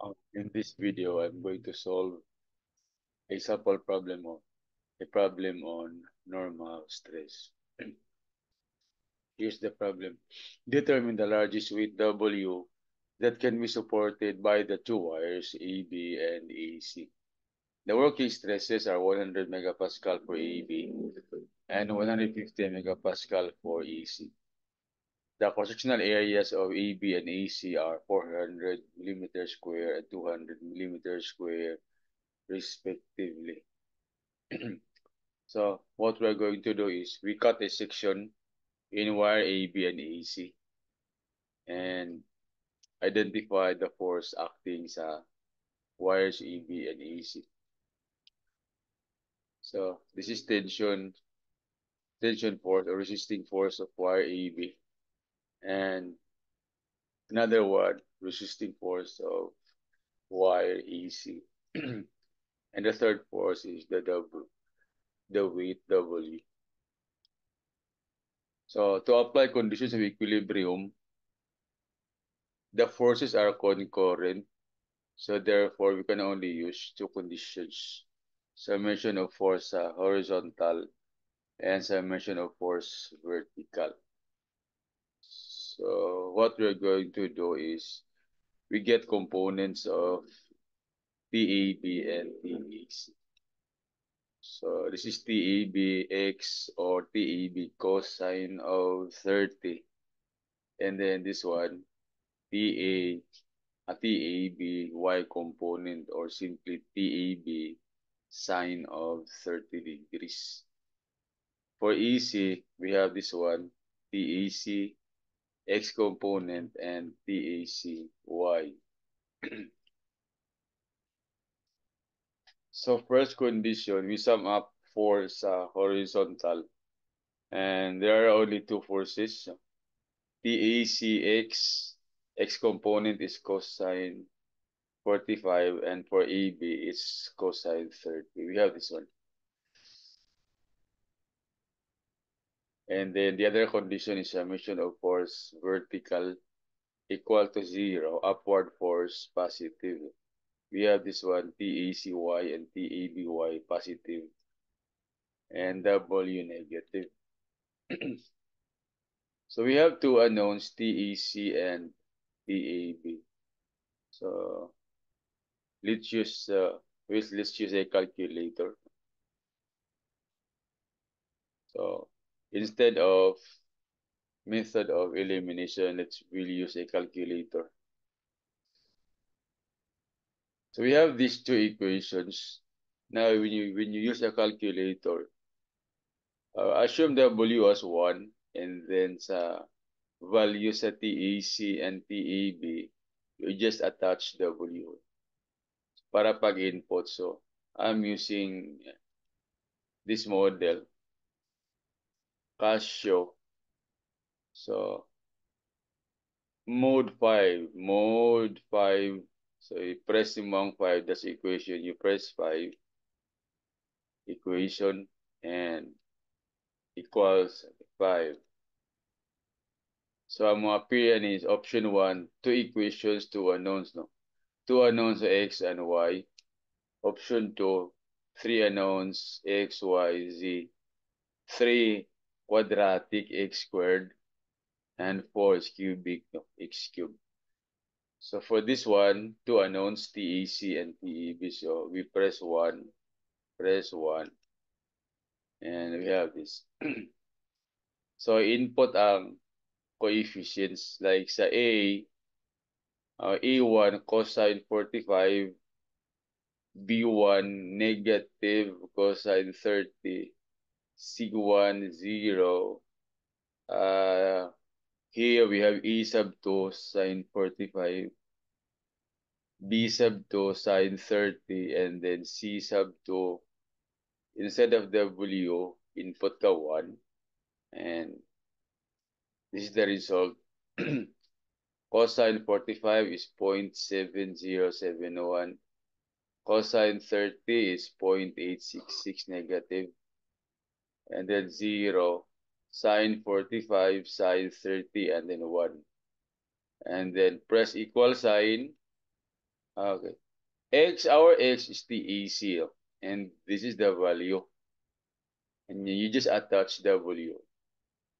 Um, in this video, I'm going to solve a sample problem of a problem on normal stress. Here's the problem. Determine the largest weight W that can be supported by the two wires AB and AC. The working stresses are 100 megapascal for AB and 150 megapascal for AC. The cross-sectional areas of AB and AC are 400 millimeters square and 200 millimeters square respectively. so what we're going to do is we cut a section in wire AB and AC and identify the force acting sa wires AB and AC. So this is tension, tension force or resisting force of wire AB and another one resisting force of wire AC. and the third force is the W, the weight W. So to apply conditions of equilibrium, the forces are concurrent. So therefore, we can only use two conditions. Summation of force horizontal and summation of force vertical. So what we're going to do is we get components of TAB and TAC. So this is TAB X or TAB cosine of 30. And then this one, TA, a TAB Y component or simply TAB sine of 30 degrees. For EC, we have this one, TAC X component and TAC Y. so first condition, we sum up force uh, horizontal. And there are only two forces. TACX, X component is cosine 45 and for AB it's cosine 30. We have this one. And then the other condition is summation of force vertical equal to zero, upward force positive. We have this one, TACY and TABY positive, and W negative. so we have two unknowns, TAC and TAB. So let's use uh, let's use a calculator. So instead of method of elimination, let's really use a calculator. So we have these two equations. Now, when you when you use a calculator, uh, assume W as 1 and then sa value sa TAC and TAB, you just attach W para pag-input. So, I'm using this model Casio. So, mode 5, mode 5. So, you press yung 5, that's equation. You press 5, equation, and equals 5. So, ang mga period is option 1, two equations, two unknowns, no? Two unknowns, x and y. Option 2, three unknowns, x, y, z. Three quadratic x squared and 4 is cubic no, x cubed. So for this one, two unknowns, TAC and TEB. So we press 1, press 1, and we have this. so input ang coefficients like sa A, uh, A1 cosine 45, B1 negative cosine 30, sig1 0. Uh, here we have E sub 2 sine 45, B sub 2 sine 30, and then C sub 2. Instead of W, input ka 1. And this is the result. Cosine 45 is 0.7071. Cosine 30 is 0.866 negative and then 0, sine 45, sine 30, and then 1. And then press equal sign. Okay. X, our X is the AC, and this is the value. And you just attach W.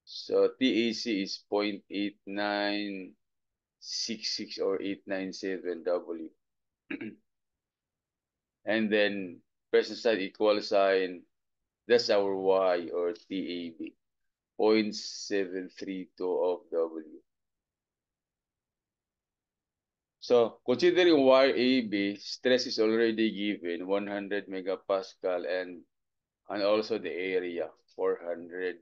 So TAC is 0.8966 or 897 W. and then present side equal sign, that's our Y or TAB, 0.732 of W. So considering YAB, stress is already given 100 megapascal and and also the area 400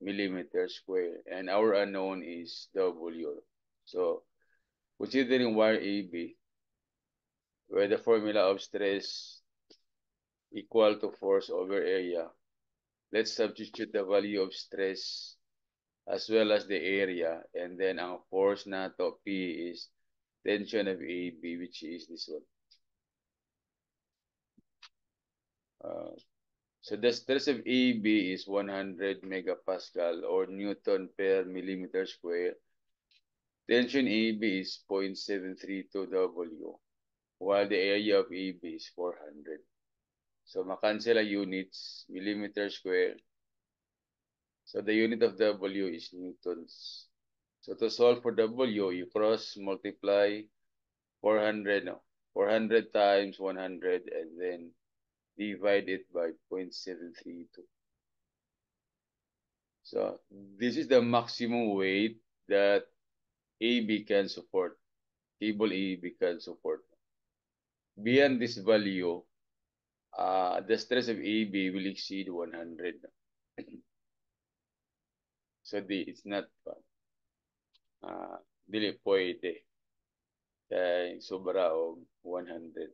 millimeter square and our unknown is W. So considering YAB, where the formula of stress equal to force over area, let's substitute the value of stress as well as the area and then our force na nato P is tension of AB which is this one. Uh, so the stress of AB is 100 megapascal or Newton per millimeter square. Tension AB is 0.732 W, while the area of AB is 400. So makancel ang units, millimeter square. So the unit of W is newtons. So to solve for W, you cross multiply 400, no, 400 times 100 and then divide it by 0.732. So this is the maximum weight that AB can support, cable AB can support. Beyond this value, uh, the stress of AB will exceed 100. so the, it's not uh, dili pwede kay sobra og 100.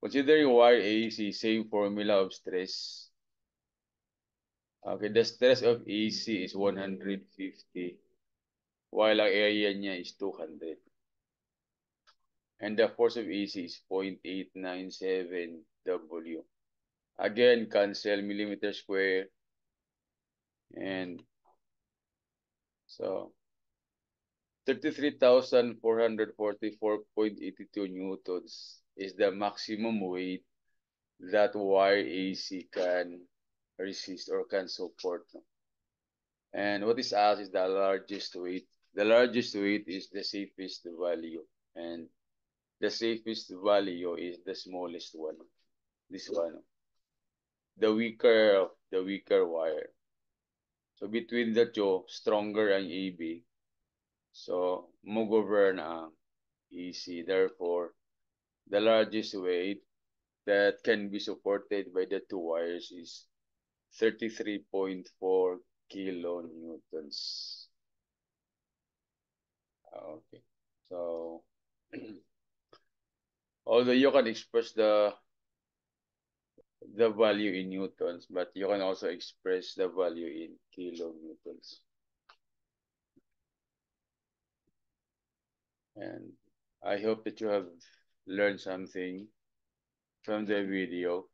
Considering YAC, same formula of stress. Okay, the stress of AC is 150 while ang area niya is 200. And the force of AC is 0.897 W. Again, cancel millimeter square. And so 33,444.82 newtons is the maximum weight that wire AC can resist or can support. And what is asked is the largest weight. The largest weight is the safest value. And the safest value is the smallest one. This one. The weaker of the weaker wire. So between the two, stronger ang AB. So mo govern ang EC. Therefore, the largest weight that can be supported by the two wires is 33.4 kilonewtons. Ah, okay. So Oh, although you can express the the value in newtons, but you can also express the value in kilonewtons. And I hope that you have learned something from the video.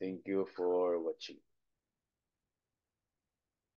Thank you for watching.